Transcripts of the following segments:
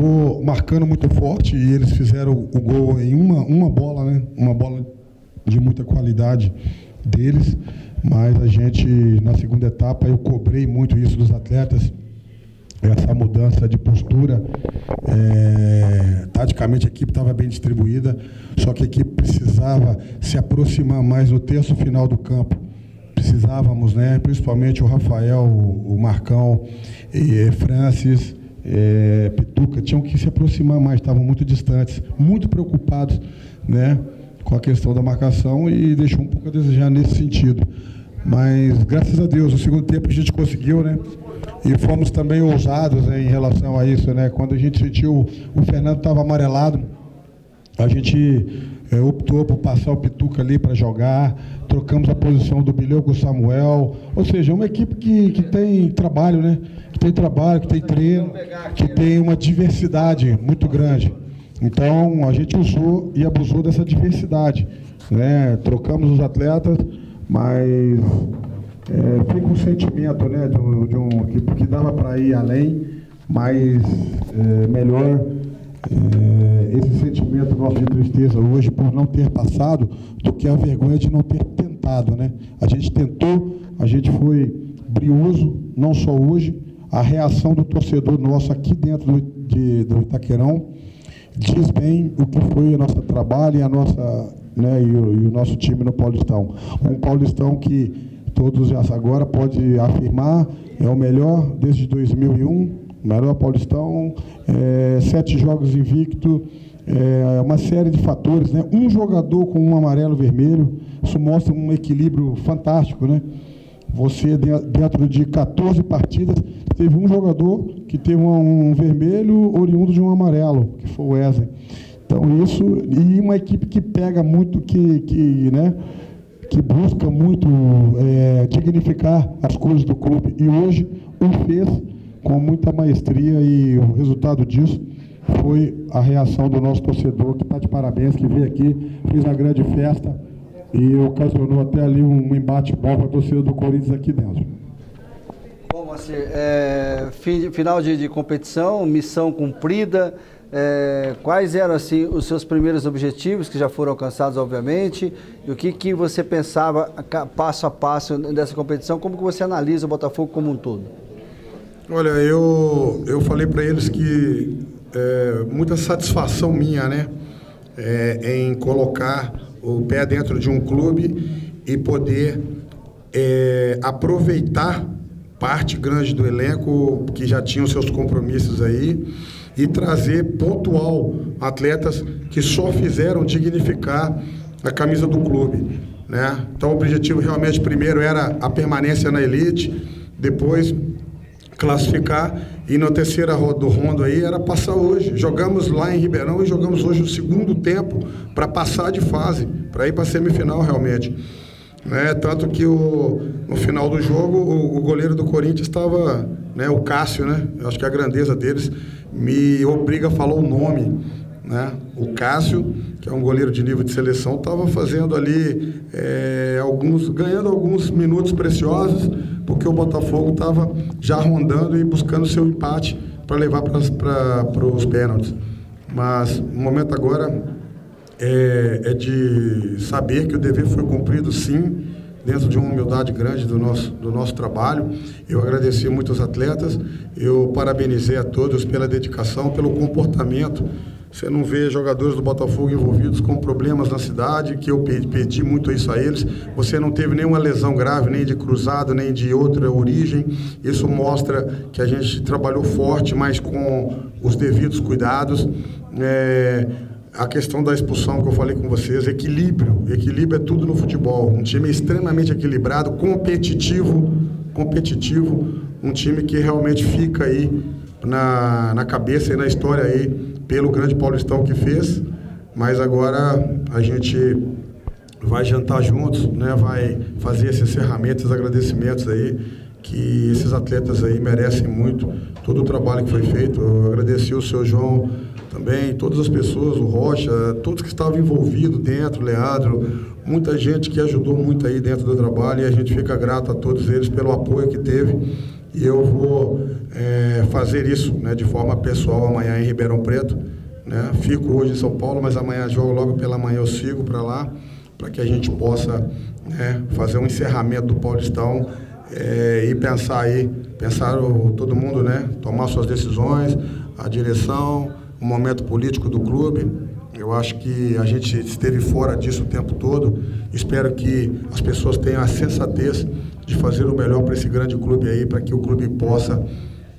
acabou marcando muito forte e eles fizeram o gol em uma, uma bola, né? Uma bola de muita qualidade deles. Mas a gente, na segunda etapa, eu cobrei muito isso dos atletas essa mudança de postura. É, taticamente a equipe estava bem distribuída, só que a equipe precisava se aproximar mais no terço final do campo. Precisávamos, né, principalmente o Rafael, o Marcão, e Francis, é, Pituca, tinham que se aproximar mais, estavam muito distantes, muito preocupados né, com a questão da marcação e deixou um pouco a desejar nesse sentido. Mas graças a Deus, no segundo tempo a gente conseguiu, né? E fomos também ousados né, em relação a isso, né? Quando a gente sentiu o Fernando estava amarelado, a gente é, optou por passar o Pituca ali para jogar, trocamos a posição do Bilhão com o Samuel, ou seja, uma equipe que, que tem trabalho, né? Que tem trabalho, que tem treino, que tem uma diversidade muito grande. Então a gente usou e abusou dessa diversidade, né? Trocamos os atletas mas é, fica um sentimento né, de, de um que, que dava para ir além, mas é, melhor é, esse sentimento nosso de tristeza hoje por não ter passado do que a vergonha de não ter tentado. Né? A gente tentou, a gente foi brioso, não só hoje, a reação do torcedor nosso aqui dentro do, de, do Itaquerão diz bem o que foi o nosso trabalho e a nossa né, e o, e o nosso time no Paulistão. Um Paulistão que todos agora pode afirmar é o melhor desde 2001, melhor Paulistão, é, sete jogos invicto, é, uma série de fatores, né? Um jogador com um amarelo vermelho, isso mostra um equilíbrio fantástico, né? Você dentro de 14 partidas teve um jogador que teve um, um vermelho oriundo de um amarelo, que foi o Wesley. Então isso e uma equipe que pega muito, que, que, né, que busca muito é, dignificar as coisas do clube e hoje o fez com muita maestria e o resultado disso foi a reação do nosso torcedor que está de parabéns, que veio aqui, fez uma grande festa e ocasionou até ali um embate bom para a torcida do Corinthians aqui dentro. Bom, Marcelo, é, final de, de competição, missão cumprida. É, quais eram assim os seus primeiros objetivos que já foram alcançados, obviamente, e o que, que você pensava passo a passo dessa competição? Como que você analisa o Botafogo como um todo? Olha, eu, eu falei para eles que é, muita satisfação minha, né, é, em colocar o pé dentro de um clube e poder é, aproveitar parte grande do elenco que já tinham seus compromissos aí e trazer pontual atletas que só fizeram dignificar a camisa do clube. Né? Então, o objetivo realmente primeiro era a permanência na elite, depois classificar e na terceira do rondo aí era passar hoje. Jogamos lá em Ribeirão e jogamos hoje o segundo tempo para passar de fase, para ir para a semifinal realmente. Né? Tanto que o, no final do jogo o, o goleiro do Corinthians estava, né, o Cássio, né? Eu acho que a grandeza deles me obriga a falar o nome. Né? O Cássio, que é um goleiro de nível de seleção, estava fazendo ali é, alguns, ganhando alguns minutos preciosos, porque o Botafogo estava já rondando e buscando seu empate para levar para os pênaltis. Mas o momento agora é, é de saber que o dever foi cumprido sim dentro de uma humildade grande do nosso, do nosso trabalho. Eu agradeci muito os atletas, eu parabenizei a todos pela dedicação, pelo comportamento. Você não vê jogadores do Botafogo envolvidos com problemas na cidade, que eu pedi muito isso a eles. Você não teve nenhuma lesão grave, nem de cruzado, nem de outra origem. Isso mostra que a gente trabalhou forte, mas com os devidos cuidados. É a questão da expulsão que eu falei com vocês, equilíbrio. Equilíbrio é tudo no futebol. Um time extremamente equilibrado, competitivo, competitivo, um time que realmente fica aí na, na cabeça e na história aí pelo grande Paulistão que fez. Mas agora a gente vai jantar juntos, né? Vai fazer esse encerramento, esses agradecimentos aí que esses atletas aí merecem muito todo o trabalho que foi feito. Eu agradeci o seu João também, todas as pessoas, o Rocha, todos que estavam envolvidos dentro, Leandro, muita gente que ajudou muito aí dentro do trabalho e a gente fica grato a todos eles pelo apoio que teve. E eu vou é, fazer isso né, de forma pessoal amanhã em Ribeirão Preto. Né? Fico hoje em São Paulo, mas amanhã jogo logo pela manhã eu sigo para lá, para que a gente possa né, fazer um encerramento do Paulistão é, e pensar aí, pensar o, todo mundo, né, tomar suas decisões, a direção, o momento político do clube. Eu acho que a gente esteve fora disso o tempo todo. Espero que as pessoas tenham a sensatez de fazer o melhor para esse grande clube aí, para que o clube possa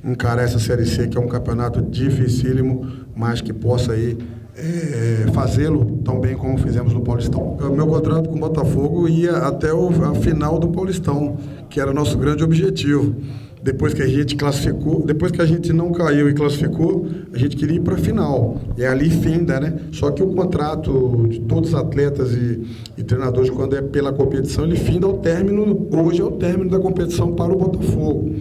encarar essa Série C, que é um campeonato dificílimo, mas que possa aí é, fazê-lo tão bem como fizemos no Paulistão. O meu contrato com o Botafogo ia até o, a final do Paulistão, que era nosso grande objetivo. Depois que a gente classificou, depois que a gente não caiu e classificou, a gente queria ir para a final. É ali finda, né? Só que o contrato de todos os atletas e, e, treinadores, quando é pela competição, ele finda ao término, hoje é o término da competição para o Botafogo.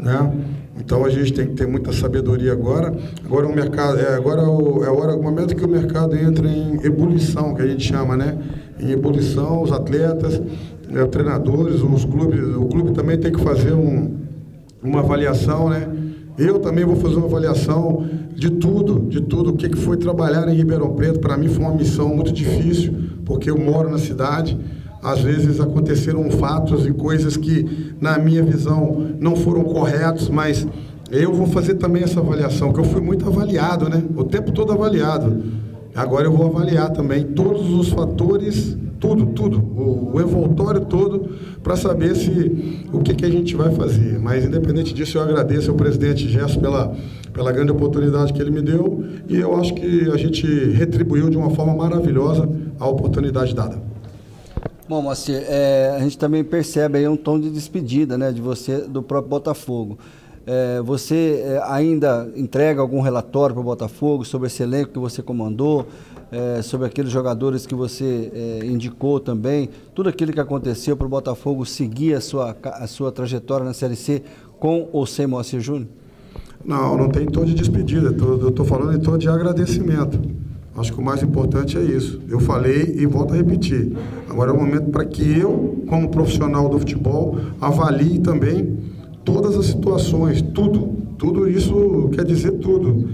Né? Então a gente tem que ter muita sabedoria agora. Agora o mercado, é, agora é o, é hora, o momento que o mercado entra em ebulição, que a gente chama, né? Em ebulição, os atletas, né, treinadores, os clubes, o clube também tem que fazer um, uma avaliação, né? Eu também vou fazer uma avaliação de tudo, de tudo o que foi trabalhar em Ribeirão Preto. Para mim foi uma missão muito difícil, porque eu moro na cidade. Às vezes aconteceram fatos e coisas que, na minha visão, não foram corretos, mas eu vou fazer também essa avaliação, que eu fui muito avaliado, né? O tempo todo avaliado. Agora eu vou avaliar também todos os fatores tudo, tudo, o, o envoltório todo, para saber se o que, que a gente vai fazer. Mas, independente disso, eu agradeço ao presidente Gerson pela, pela grande oportunidade que ele me deu e eu acho que a gente retribuiu de uma forma maravilhosa a oportunidade dada. Bom, Moacir, é, a gente também percebe aí um tom de despedida né, de você, do próprio Botafogo. É, você é, ainda entrega algum relatório para o Botafogo sobre esse elenco que você comandou? é, sobre aqueles jogadores que você é, indicou também, tudo aquilo que aconteceu para o Botafogo seguir a sua, a sua trajetória na Série C com ou sem Moacir Júnior? Não, não tem tom de despedida, eu estou falando em tom de agradecimento. Acho que o mais importante é isso. Eu falei e volto a repetir. Agora é o momento para que eu, como profissional do futebol, avalie também todas as situações, tudo. Tudo isso quer dizer tudo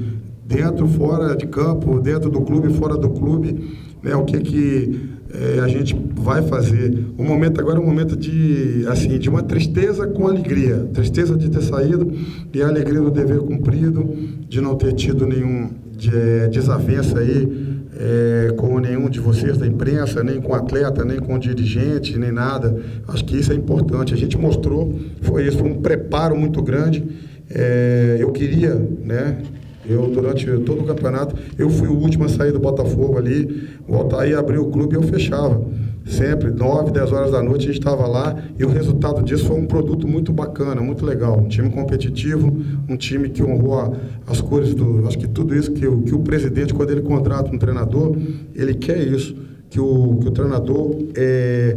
dentro, fora de campo, dentro do clube, fora do clube, né, o que que é, a gente vai fazer. O momento agora é um momento de, assim, de uma tristeza com alegria. Tristeza de ter saído e a alegria do dever cumprido, de não ter tido nenhum de, é, desavença aí é, com nenhum de vocês da imprensa, nem com atleta, nem com dirigente, nem nada. Acho que isso é importante. A gente mostrou, foi isso, foi um preparo muito grande. É, eu queria, né, eu, durante todo o campeonato, eu fui o último a sair do Botafogo ali. O Altair abriu o clube e eu fechava. Sempre, 9, 10 horas da noite, a gente estava lá e o resultado disso foi um produto muito bacana, muito legal. Um time competitivo, um time que honrou as cores do. Acho que tudo isso que o, que o presidente, quando ele contrata um treinador, ele quer isso, que o, que o treinador. É,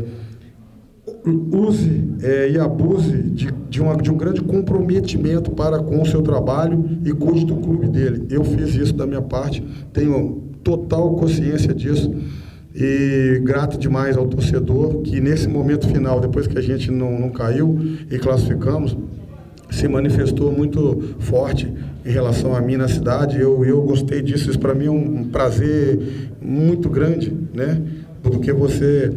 use é, e abuse de, de, uma, de um grande comprometimento para com o seu trabalho e cuide do clube dele. Eu fiz isso da minha parte, tenho total consciência disso e grato demais ao torcedor que nesse momento final, depois que a gente não, não caiu e classificamos, se manifestou muito forte em relação a mim na cidade. Eu, eu gostei disso, isso para mim é um, prazer muito grande, né? Do que você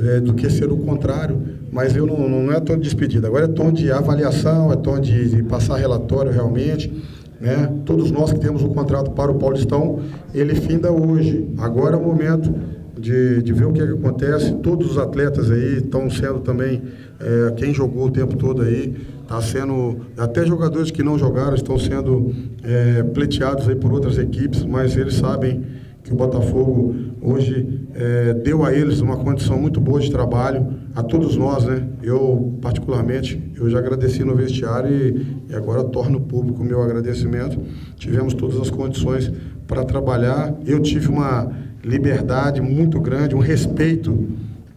é, do que ser o contrário, mas eu não, não é tom de despedida, agora é tom de avaliação, é tom de, de passar relatório realmente. Né? Todos nós que temos o um contrato para o Paulistão, ele finda hoje. Agora é o momento de, de ver o que, é que acontece. Todos os atletas aí estão sendo também, é, quem jogou o tempo todo aí, está sendo, até jogadores que não jogaram estão sendo é, pleiteados aí por outras equipes, mas eles sabem que o Botafogo hoje é, deu a eles uma condição muito boa de trabalho, a todos nós, né? Eu, particularmente, eu já agradeci no vestiário e, e agora torno público o meu agradecimento. Tivemos todas as condições para trabalhar. Eu tive uma liberdade muito grande, um respeito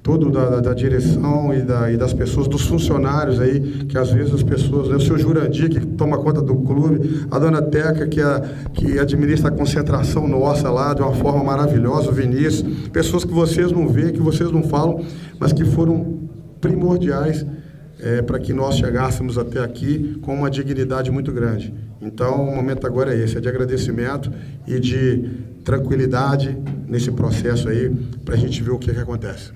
todo da, da, da direção e, da, e, das pessoas, dos funcionários aí, que às vezes as pessoas, né, o seu Jurandir, que toma conta do clube, a dona Teca, que, a, que administra a concentração nossa lá de uma forma maravilhosa, o Vinícius, pessoas que vocês não veem, que vocês não falam, mas que foram primordiais é, para que nós chegássemos até aqui com uma dignidade muito grande. Então, o momento agora é esse, é de agradecimento e de tranquilidade nesse processo aí, para a gente ver o que, que acontece.